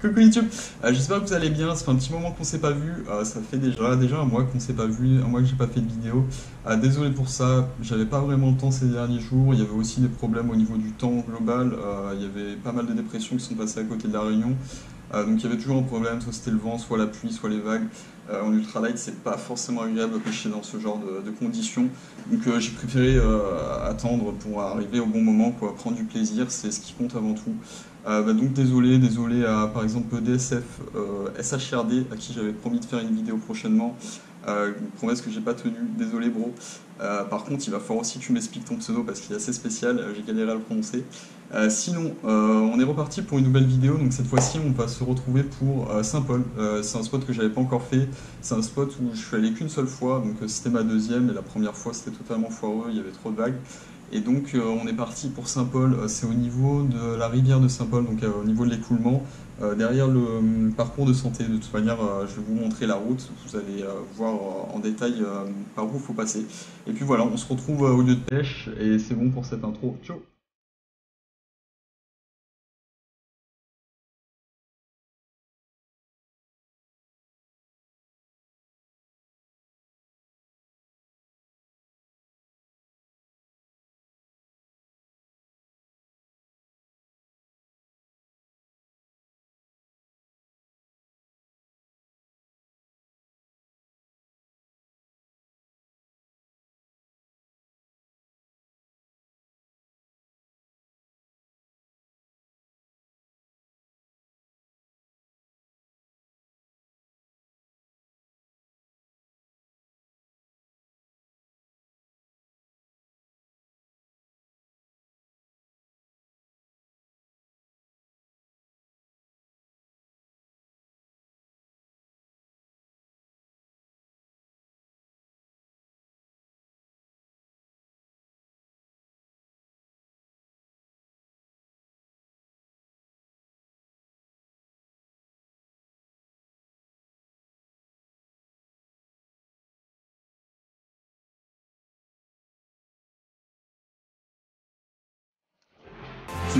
Coucou YouTube, Euh, j'espère que vous allez bien, ça fait un petit moment qu'on s'est pas vu, Euh, ça fait déjà, un mois qu'on s'est pas vu, un mois que j'ai pas fait de vidéo. Euh, désolé pour ça, j'avais pas vraiment le temps ces derniers jours, il y avait aussi des problèmes au niveau du temps global, il y avait pas mal de dépressions qui sont passées à côté de la Réunion. Euh, donc il y avait toujours un problème, soit c'était le vent, soit la pluie, soit les vagues. Euh, en ultralight, c'est pas forcément agréable de pêcher dans ce genre de, conditions. Donc euh, j'ai préféré attendre pour arriver au bon moment, quoi, prendre du plaisir, c'est ce qui compte avant tout. Bah, donc désolé, désolé à par exemple DSF SHRD à qui j'avais promis de faire une vidéo prochainement. Euh, une promesse que j'ai pas tenue, désolé bro. Euh, par contre, il va falloir aussi que tu m'expliques ton pseudo parce qu'il est assez spécial, euh, j'ai galéré à le prononcer. Euh, sinon, euh, on est reparti pour une nouvelle vidéo. Donc cette fois-ci, on va se retrouver pour euh, Saint-Paul. Euh, c'est un spot que j'avais pas encore fait. C'est un spot où je suis allé qu'une seule fois. Donc euh, c'était ma deuxième et la première fois c'était totalement foireux. Il y avait trop de vagues. Et donc euh, on est parti pour Saint-Paul. Euh, c'est au niveau de la rivière de Saint-Paul, donc euh, au niveau de l'écoulement. Euh, derrière le parcours de santé, de toute manière, euh, je vais vous montrer la route. Vous allez euh, voir en détail par où il faut passer. Et puis voilà, on se retrouve au lieu de pêche et c'est bon pour cette intro. Ciao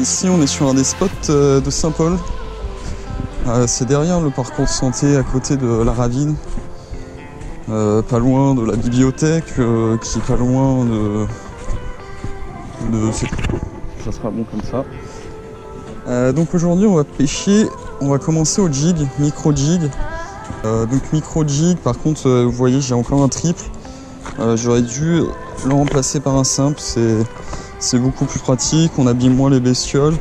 Ici, on est sur un des spots euh, de Saint-Paul. Euh, c'est derrière le parcours santé, à côté de la ravine. Euh, pas loin de la bibliothèque, qui est pas loin de. de... Ça sera bon comme ça. Donc aujourd'hui, on va pêcher. On va commencer au jig, micro jig. Donc micro jig, par contre, vous voyez, j'ai encore un triple. J'aurais dû le remplacer par un simple. C'est c'est beaucoup plus pratique, on abîme moins les bestioles,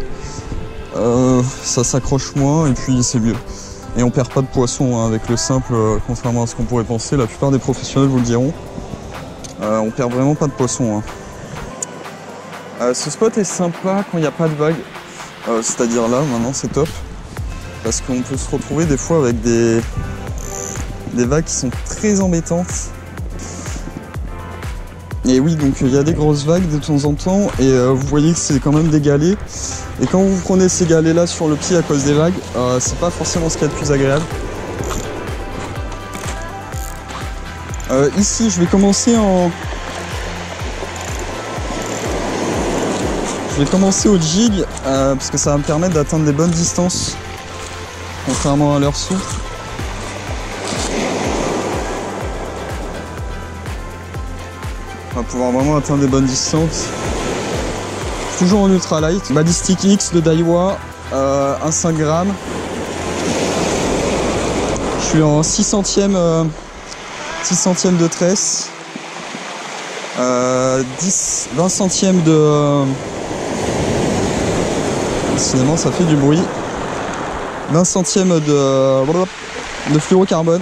euh, ça s'accroche moins et puis c'est mieux. Et on perd pas de poisson hein, avec le simple, euh, contrairement à ce qu'on pourrait penser. La plupart des professionnels vous le diront. Euh, on perd vraiment pas de poisson. hein. Ce spot est sympa quand il n'y a pas de vagues, c'est-à-dire là maintenant c'est top. Parce qu'on peut se retrouver des fois avec des, des vagues qui sont très embêtantes. Et oui, donc il y a des grosses vagues de temps en temps, et euh, vous voyez que c'est quand même des galets. Et quand vous prenez ces galets-là sur le pied à cause des vagues, euh, c'est pas forcément ce qu'il y a de plus agréable. Euh, ici, je vais commencer en. Je vais commencer au jig, parce que ça va me permettre d'atteindre des bonnes distances, contrairement à leur souffle. On va pouvoir vraiment atteindre des bonnes distances. Toujours en ultralight. Ballistic X de Daiwa, euh, un 5 grammes. Je suis en 6 centièmes, euh, 6 centièmes de tresse. Euh, 10, 20 centièmes de... euh, Décidément ça fait du bruit. 20 centièmes de, de fluorocarbone.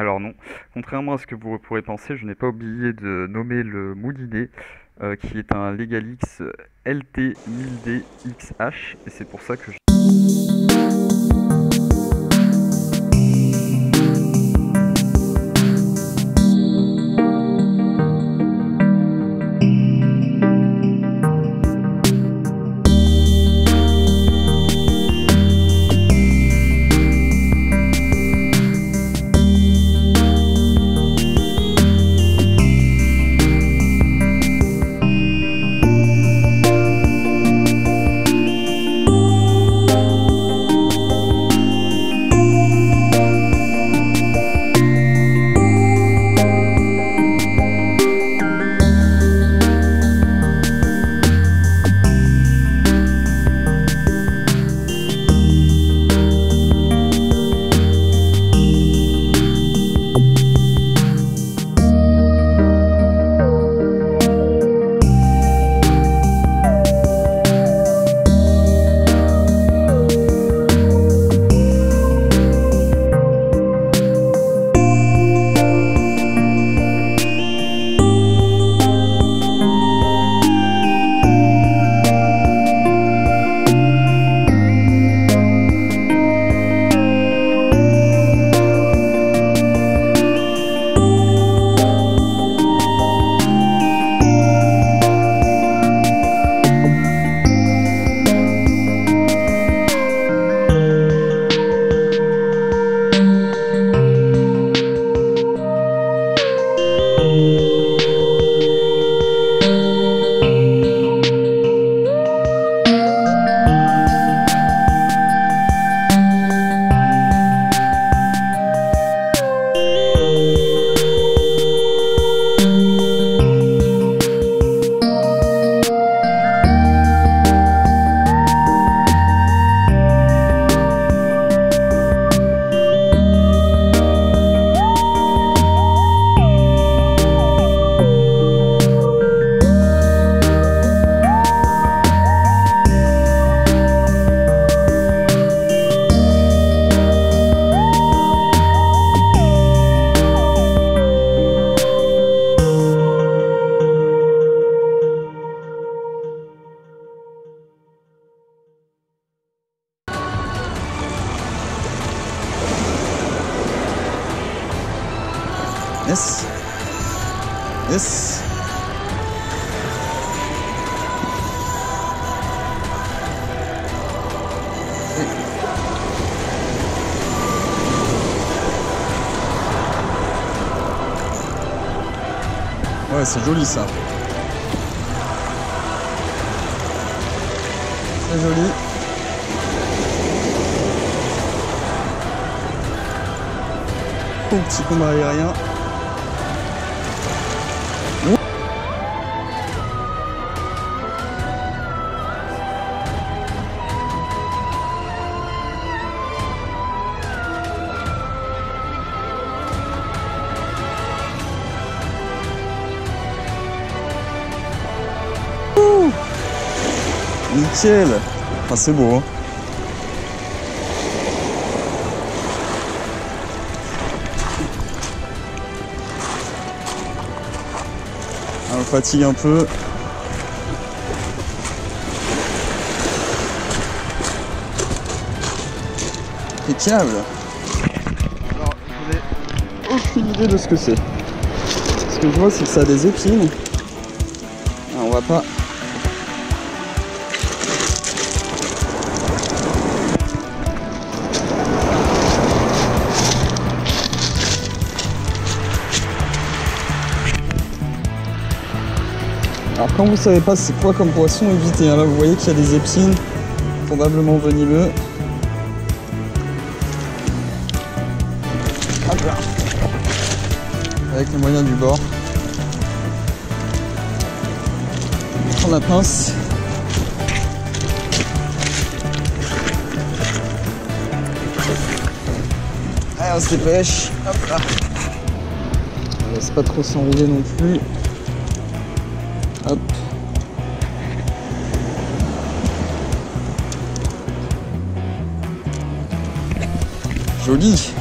Alors non, contrairement à ce que vous pourrez penser, je n'ai pas oublié de nommer le moulinet, euh, qui est un Legalix LT 1000D XH, et c'est pour ça que je... Ouais, c'est joli ça. C'est joli. Petit combat aérien. C'est beau hein. Ah, on fatigue un peu. Impeccable Alors, je n'ai aucune idée de ce que c'est. Ce que je vois, c'est que ça a des épines. Ah, on va pas quand vous savez pas c'est quoi comme poisson, évitez. Hein. Là vous voyez qu'il y a des épines, probablement venimeux. Avec les moyens du bord. On la pince. Allez on se dépêche. Hop là. On laisse pas trop s'enrouler non plus. Joli.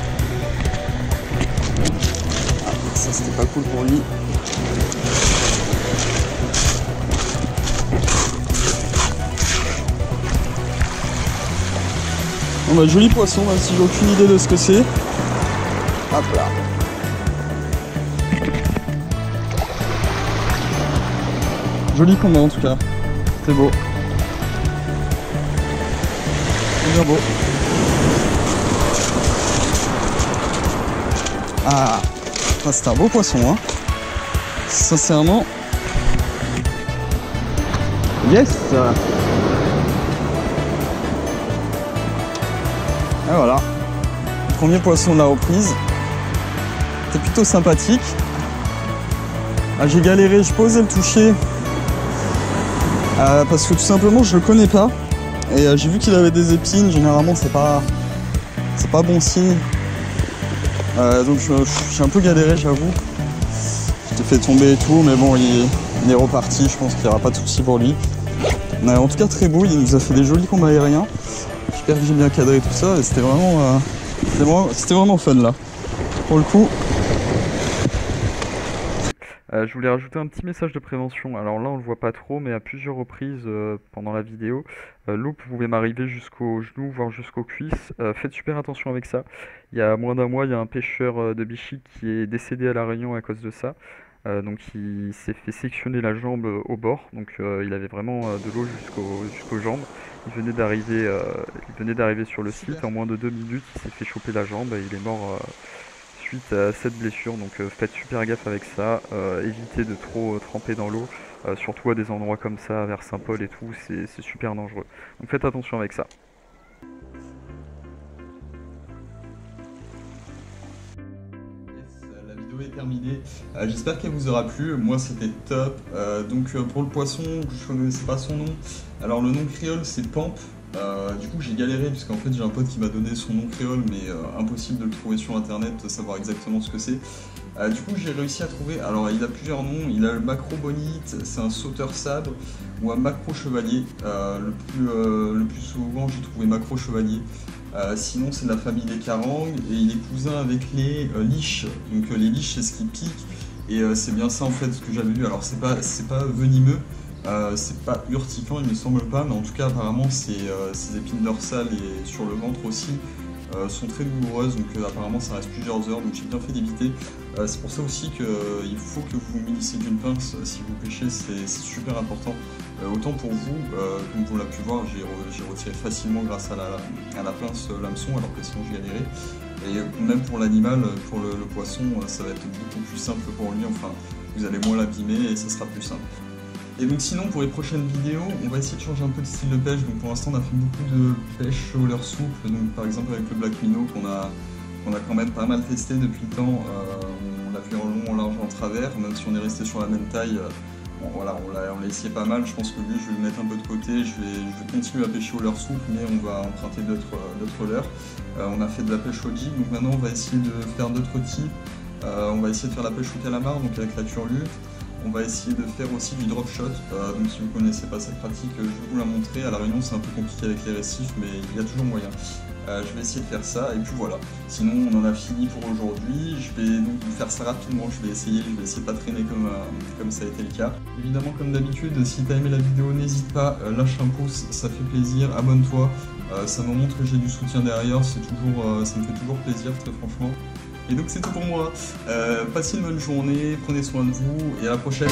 Ah, ça c'était pas cool pour lui. On a joli poisson, même si j'ai aucune idée de ce que c'est. Hop là. Joli combat en tout cas. C'est beau. C'est bien beau. Ah, c'est un beau poisson, hein. Sincèrement. Yes Et voilà. Premier poisson de la reprise. C'était plutôt sympathique. Ah, j'ai galéré, je posais le toucher euh, parce que tout simplement je le connais pas et euh, j'ai vu qu'il avait des épines généralement c'est pas c'est pas bon signe euh, donc j'ai un peu galéré j'avoue. Je t'ai fait tomber et tout mais bon il, est reparti. Je pense qu'il n'y aura pas de soucis pour lui. En tout cas très beau. Il nous a fait des jolis combats aériens. J'espère que j'ai bien cadré tout ça. Et c'était vraiment c'était vraiment fun là. Pour le coup euh, je voulais rajouter un petit message de prévention. Alors là, on le voit pas trop, mais à plusieurs reprises euh, pendant la vidéo, euh, l'eau pouvait m'arriver jusqu'aux genoux, voire jusqu'aux cuisses. faites super attention avec ça. Il y a moins d'un mois, il y a un pêcheur de Bichy qui est décédé à La Réunion à cause de ça. donc il s'est fait sectionner la jambe au bord, donc il avait vraiment de l'eau jusqu'aux jambes. Il venait d'arriver, il venait d'arriver sur le site. En moins de deux minutes, il s'est fait choper la jambe et il est mort suite à cette blessure. Donc euh, faites super gaffe avec ça. Euh, évitez de trop euh, tremper dans l'eau. surtout à des endroits comme ça, vers Saint-Paul et tout, c'est super dangereux. Donc faites attention avec ça. Est terminée. J'espère qu'elle vous aura plu. Moi, c'était top. donc, pour le poisson, je ne connaissais pas son nom. Alors, le nom créole, c'est Pamp. Euh, du coup, j'ai galéré puisqu'en fait, j'ai un pote qui m'a donné son nom créole, mais euh, impossible de le trouver sur internet, de savoir exactement ce que c'est. Euh, du coup, j'ai réussi à trouver. Alors, il a plusieurs noms. Il a le macro bonite, c'est un sauteur sabre, ou un macro chevalier. Le plus, le, plus, souvent, j'ai trouvé macro chevalier. sinon, c'est de la famille des carangues et il est cousin avec les liches. Donc, les liches, c'est ce qui pique. Et c'est bien ça en fait ce que j'avais vu. Alors, c'est pas, pas venimeux. Euh, c'est pas urticant, il me semble pas, mais en tout cas, apparemment, c'est euh, ces épines dorsales et sur le ventre aussi, sont très douloureuses, donc apparemment ça reste plusieurs heures, donc j'ai bien fait d'éviter. c'est pour ça aussi qu'il faut que vous munissez d'une pince si vous pêchez, c'est super important. autant pour vous, comme vous l'avez pu voir, j'ai retiré facilement grâce à la, pince l'hameçon, alors que sinon j'ai galéré. Et même pour l'animal, pour le, poisson, ça va être beaucoup plus simple pour lui. Enfin, vous allez moins l'abîmer et ça sera plus simple. Et donc sinon pour les prochaines vidéos, on va essayer de changer un peu de style de pêche. Donc pour l'instant on a fait beaucoup de pêche au leurre souple, donc par exemple avec le Black Minnow qu'on a, a quand même pas mal testé depuis le temps. Euh, on l'a vu en long, en large, en travers, même si on est resté sur la même taille. Euh, on l'a essayé pas mal, je pense que lui je vais le mettre un peu de côté, je vais, continuer à pêcher au leurre souple mais on va emprunter d'autres leurres. Euh, on a fait de la pêche au jig, donc maintenant on va essayer de faire d'autres types. on va essayer de faire la pêche au calamar, donc avec la turlute. On va essayer de faire aussi du drop shot. Euh, donc si vous ne connaissez pas cette pratique, je vais vous la montrer. À La Réunion, c'est un peu compliqué avec les récifs, mais il y a toujours moyen. Euh, je vais essayer de faire ça et puis voilà. Sinon, on en a fini pour aujourd'hui. Je vais donc vous faire ça rapidement. Je vais essayer, je vais essayer de pas traîner comme, euh, ça a été le cas. Évidemment, comme d'habitude, si tu as aimé la vidéo, n'hésite pas, lâche un pouce, ça fait plaisir. Abonne-toi, ça me montre que j'ai du soutien derrière. C'est toujours, ça me fait toujours plaisir, très franchement. Et donc c'est tout pour moi. Euh, passez une bonne journée, prenez soin de vous et à la prochaine.